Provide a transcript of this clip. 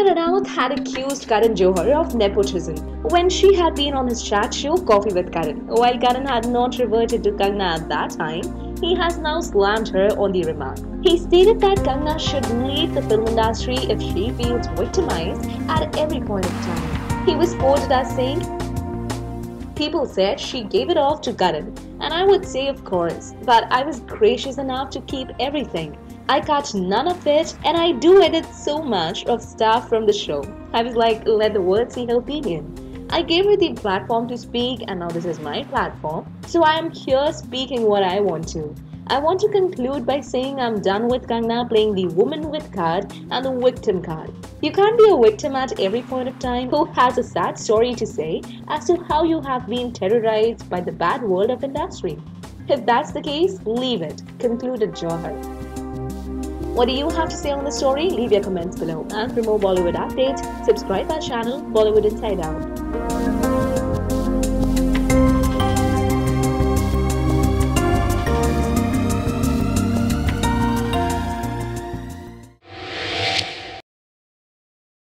Ranaut had accused Karan Johar of nepotism when she had been on his chat show Koffee with Karan. While Karan had not reverted to Kangana at that time, he has now slammed her on the remark. He stated that Kangana should leave the film industry if she feels victimized at every point of time. He was quoted as saying, People said she gave it all to Karan, and I would say, of course, but I was gracious enough to keep everything. I cut none of it, and I do edit so much of stuff from the show. I was like, let the world see her opinion. I gave her the platform to speak, and now this is my platform. So I am here speaking what I want to. I want to conclude by saying I'm done with Kangana playing the woman with card and the victim card. You can't be a victim at every point of time who has a sad story to say as to how you have been terrorized by the bad world of industry. If that's the case, leave it, concluded Johar. What do you have to say on the story? Leave your comments below. And for more Bollywood updates, subscribe our channel Bollywood Inside Out.